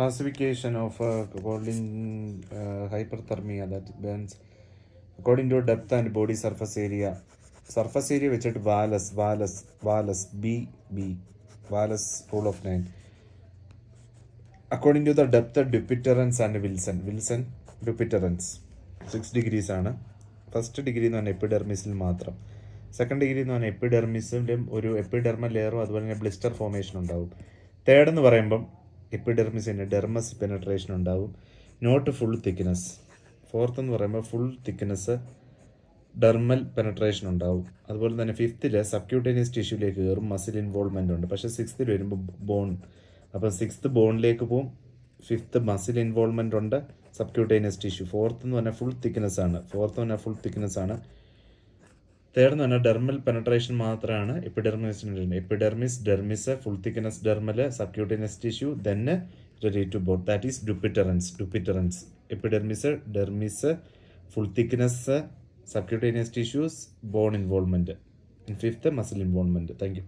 classification of uh, hyper hyperthermia that burns according to depth and body surface area. Surface area വെച്ചിട്ട് Wallace Wallace Wallace B B Wallace rule of nine according to the depth Dupuytren's and Wilson Wilson Dupuytren's six degrees ആണ്. First degree എന്ന് പറഞ്ഞാൽ എപ്പിഡെർമിസിൽ മാത്രം. Second degree എന്ന് പറഞ്ഞാൽ എപ്പിഡെർമിസിന്റെയും ഒരു epidermal ലെയറും അതുപോലെ തന്നെ ബ്ലിസ്റ്റർ ഫോർമേഷൻ ഉണ്ടാവും. തേർഡ് എന്ന് പറയുമ്പം എപ്പിഡെർമിസിന് ഡെർമസ് പെനട്രേഷൻ ഉണ്ടാവും. നോട്ട് ഫുൾ തിക്നെസ് ഫോർത്ത് എന്ന് പറയുമ്പോൾ ഫുൾ തിക്നെസ് ഡെർമൽ പെനട്രേഷൻ ഉണ്ടാവും. അതുപോലെ തന്നെ ഫിഫ്തിൽ സബ്ക്യൂട്ടേനിയസ് ടിഷ്യൂലേക്ക് കയറും മസിൽ ഇൻവോൾവ്മെന്റ് ഉണ്ട്. പക്ഷേ സിക്സ്ത്തിൽ വരുമ്പോൾ ബോൺ അപ്പം സിക്സ്ത് ബോണിലേക്ക് പോവും ഫിഫ്ത്ത് മസിൽ ഇൻവോൾവ്മെന്റ് ഉണ്ട് സബ്ക്യൂട്ടേനിയസ് ടിഷ്യൂ ഫോർത്ത് എന്ന് പറഞ്ഞാൽ ഫുൾ തിക്നെസ് ആണ്. ഫോർത്ത് എന്ന് പറഞ്ഞാൽ ഫുൾ തിക്നെസ് ആണ്. തേർഡ് തന്നെ ഡെർമൽ പെനട്രേഷൻ മാത്രമാണ് എപ്പിഡെർമിസിന് epidermis dermis full thickness dermal subcutaneous tissue then ready to bot that is Dupuytren's Dupuytren's epidermis dermis full thickness subcutaneous tissues bone involvement fifth muscle involvement thank you